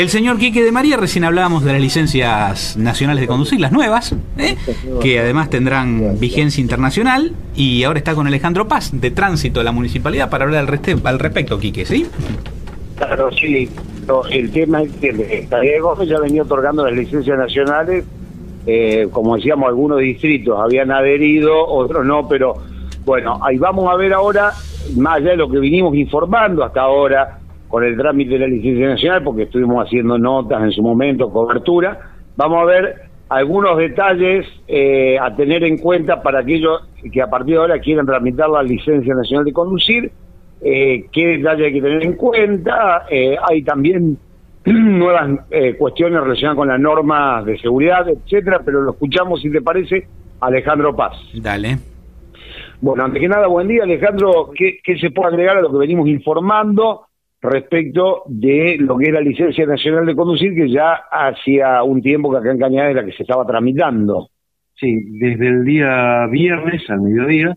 El señor Quique de María, recién hablábamos de las licencias nacionales de conducir, las nuevas, ¿eh? que además tendrán vigencia internacional, y ahora está con Alejandro Paz, de tránsito de la municipalidad, para hablar al, al respecto, Quique, ¿sí? Claro, sí. el tema es que Gallego ya venía otorgando las licencias nacionales, eh, como decíamos, algunos distritos habían adherido, otros no, pero bueno, ahí vamos a ver ahora, más allá de lo que vinimos informando hasta ahora, con el trámite de la licencia nacional, porque estuvimos haciendo notas en su momento, cobertura. Vamos a ver algunos detalles eh, a tener en cuenta para aquellos que a partir de ahora quieran tramitar la licencia nacional de conducir. Eh, qué detalles hay que tener en cuenta. Eh, hay también nuevas cuestiones relacionadas con las normas de seguridad, etcétera, pero lo escuchamos, si te parece, Alejandro Paz. Dale. Bueno, antes que nada, buen día, Alejandro. ¿Qué, qué se puede agregar a lo que venimos informando? Respecto de lo que es la licencia nacional de conducir, que ya hacía un tiempo que acá en Cañada era que se estaba tramitando. Sí, desde el día viernes al mediodía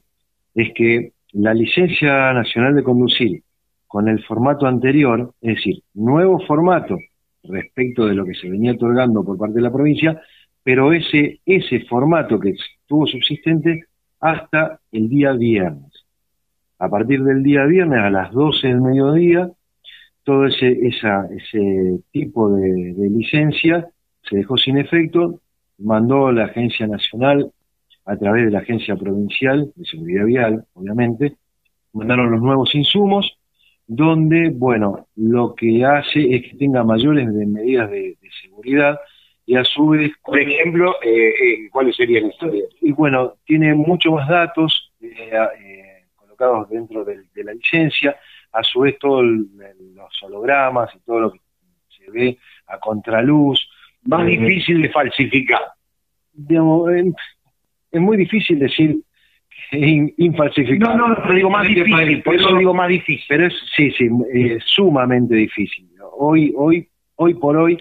es que la licencia nacional de conducir con el formato anterior, es decir, nuevo formato respecto de lo que se venía otorgando por parte de la provincia, pero ese, ese formato que estuvo subsistente hasta el día viernes. A partir del día viernes a las 12 del mediodía todo ese, esa, ese tipo de, licencia se dejó sin efecto, mandó la Agencia Nacional a través de la Agencia Provincial de Seguridad Vial, obviamente, mandaron los nuevos insumos, donde, bueno, lo que hace es que tenga mayores medidas de, seguridad y a su vez... Por ejemplo, eh, eh, ¿cuáles serían estos? Y bueno, tiene mucho más datos eh, colocados dentro de la licencia, a su vez todos los hologramas y todo lo que se ve a contraluz. Más eh, difícil de falsificar. Digamos, es muy difícil decir infalsificable. No, no, digo más difícil, por eso digo más difícil. Pero es, sí, sí, es sumamente difícil. Hoy, hoy, hoy por hoy,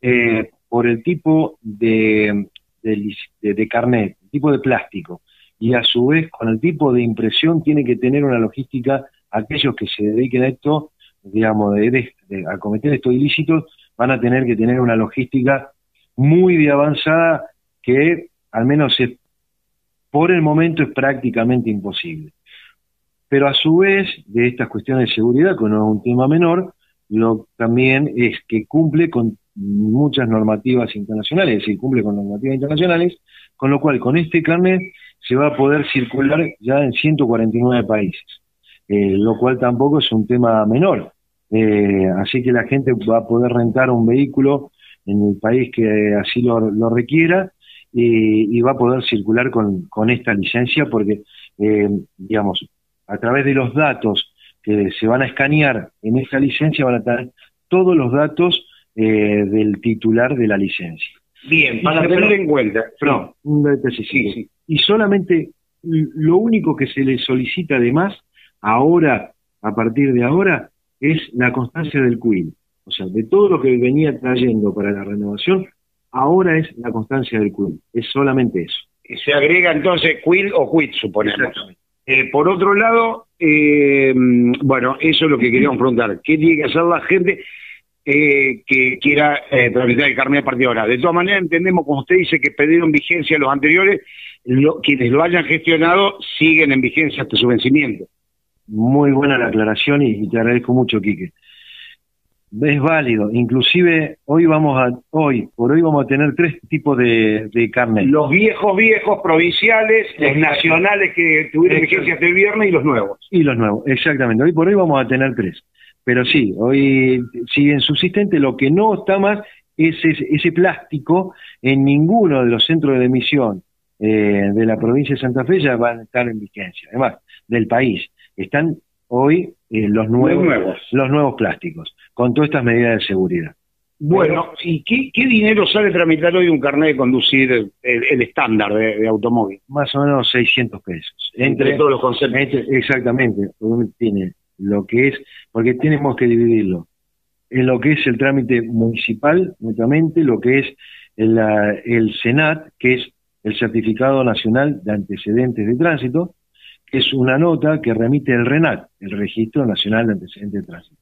eh, por el tipo de, de, de, carnet, tipo de plástico, y a su vez con el tipo de impresión tiene que tener una logística aquellos que se dediquen a esto, digamos, de, a cometer estos ilícitos, van a tener que tener una logística muy avanzada que al menos es, por el momento es prácticamente imposible. Pero a su vez, de estas cuestiones de seguridad, que no es un tema menor, lo también es que cumple con muchas normativas internacionales, es decir, cumple con normativas internacionales, con lo cual con este carnet se va a poder circular ya en 149 países. Eh, lo cual tampoco es un tema menor. Eh, así que la gente va a poder rentar un vehículo en el país que así lo, requiera y, va a poder circular con, esta licencia porque, eh, digamos, a través de los datos que se van a escanear en esta licencia van a tener todos los datos del titular de la licencia. Bien, para tener en cuenta. No, sí, sí. Y solamente lo único que se le solicita además ahora, a partir de ahora, es la constancia del quid. O sea, de todo lo que venía trayendo para la renovación, ahora es la constancia del quid. Es solamente eso. Se agrega entonces quid o quid, suponemos. Eh, por otro lado, eh, bueno, eso es lo que queríamos preguntar. ¿Qué tiene que hacer la gente eh, que quiera tramitar el carnet a partir de ahora? De todas maneras, entendemos, como usted dice, que pidieron vigencia los anteriores, quienes lo hayan gestionado siguen en vigencia hasta su vencimiento. Muy buena la aclaración y, te agradezco mucho, Quique. Es válido, inclusive hoy vamos a, hoy, por hoy vamos a tener tres tipos de, de carnet. Los viejos, viejos, provinciales, los nacionales que tuvieron vigencia hasta el viernes y los nuevos. Y los nuevos, exactamente. Hoy por hoy vamos a tener tres. Pero sí, hoy siguen subsistentes, lo que no está más es ese, plástico en ninguno de los centros de emisión eh, de la provincia de Santa Fe ya van a estar en vigencia, además del país están hoy eh, los, nuevos, los nuevos, plásticos, con todas estas medidas de seguridad. Bueno, ¿y qué, dinero sale tramitar hoy un carnet de conducir el, estándar de, automóvil? Más o menos 600 pesos. Entre, todos los conceptos. exactamente, tiene lo que es, porque tenemos que dividirlo en lo que es el trámite municipal, netamente, lo que es el, el SENAT, que es el Certificado Nacional de Antecedentes de Tránsito, es una nota que remite el RENAT, el Registro Nacional de Antecedentes de Tránsito.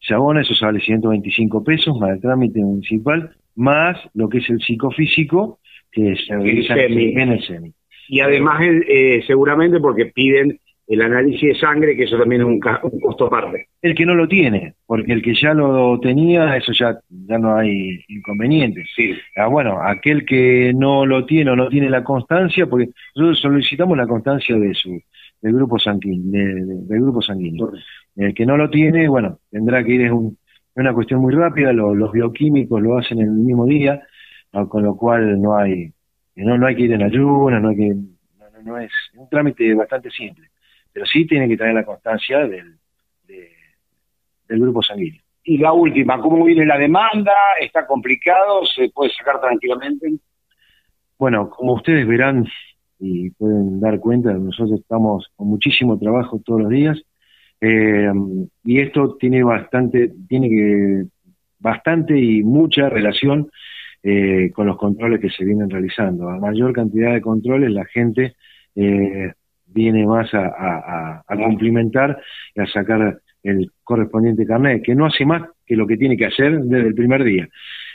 Se abona, eso sale 125 pesos más el trámite municipal, más lo que es el psicofísico, que se realiza en el SEMI. Y además, eh, seguramente porque piden el análisis de sangre, que eso también es un, costo aparte. El que no lo tiene, porque el que ya lo tenía, eso ya, ya no hay inconveniente. Sí. Ah, bueno, aquel que no lo tiene o no tiene la constancia, porque nosotros solicitamos la constancia de su del grupo sanguíneo, del grupo sanguíneo. El que no lo tiene, bueno, tendrá que ir, es, una cuestión muy rápida, los bioquímicos lo hacen en el mismo día, con lo cual no hay, no, no hay que ir en ayunas, no hay que, no, no es un trámite bastante simple pero sí tiene que tener la constancia del, del grupo sanguíneo. Y la última, ¿cómo viene la demanda? ¿Está complicado? ¿Se puede sacar tranquilamente? Bueno, como ustedes verán y pueden dar cuenta, nosotros estamos con muchísimo trabajo todos los días eh, y esto tiene bastante, tiene que bastante y mucha relación eh, con los controles que se vienen realizando. A mayor cantidad de controles, la gente eh, viene más a, a, cumplimentar y a sacar el correspondiente carnet, que no hace más que lo que tiene que hacer desde el primer día.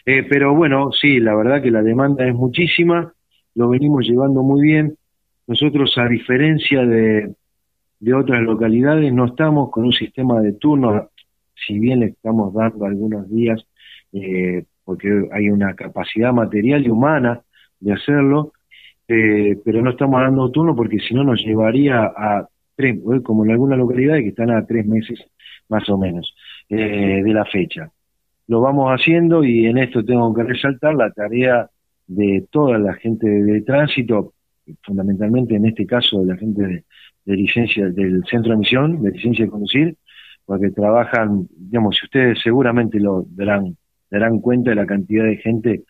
Eh, pero bueno, sí, la verdad que la demanda es muchísima, lo venimos llevando muy bien. Nosotros, a diferencia de, otras localidades, no estamos con un sistema de turnos, si bien le estamos dando algunos días, eh, porque hay una capacidad material y humana de hacerlo, eh, pero no estamos dando turno porque si no nos llevaría a tres, eh, como en algunas localidades que están a tres meses más o menos eh, de la fecha. Lo vamos haciendo y en esto tengo que resaltar la tarea de toda la gente de, tránsito, fundamentalmente en este caso de la gente de, licencia del centro de emisión, de licencia de conducir, porque trabajan, digamos, si ustedes seguramente lo darán, darán cuenta de la cantidad de gente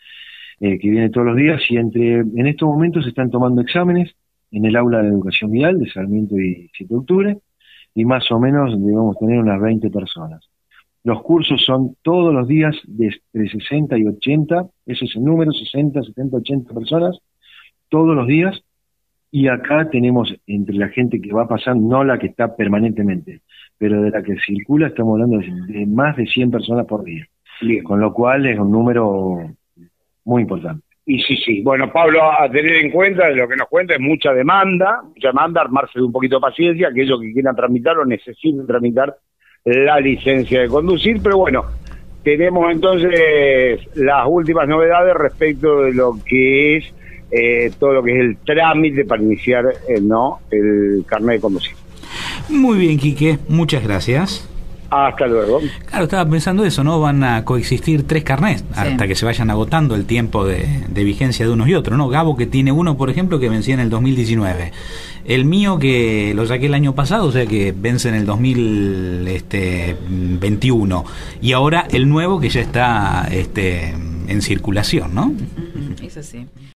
eh, que viene todos los días y entre en estos momentos se están tomando exámenes en el aula de educación vial de Sarmiento y 7 de octubre y más o menos debemos tener unas 20 personas. Los cursos son todos los días de entre 60 y 80, ese es el número, 60, 70, 80 personas, todos los días, y acá tenemos entre la gente que va pasando, no la que está permanentemente, pero de la que circula, estamos hablando de, más de 100 personas por día. Con lo cual es un número muy importante. Y sí, sí. Bueno, Pablo, a tener en cuenta, lo que nos cuenta es mucha demanda, mucha demanda, armarse de un poquito de paciencia, aquellos que quieran tramitar o necesiten tramitar la licencia de conducir, pero bueno, tenemos entonces las últimas novedades respecto de lo que es eh, todo lo que es el trámite para iniciar eh, no el carnet de conducir. Muy bien, Quique, muchas gracias. Hasta luego. Claro, estaba pensando eso, ¿no? Van a coexistir tres carnets hasta que se vayan agotando el tiempo de, vigencia de unos y otros, ¿no? Gabo que tiene uno, por ejemplo, que vencía en el 2019. El mío que lo saqué el año pasado, o sea que vence en el 2021. Este, y ahora el nuevo que ya está este, en circulación, ¿no? Es así.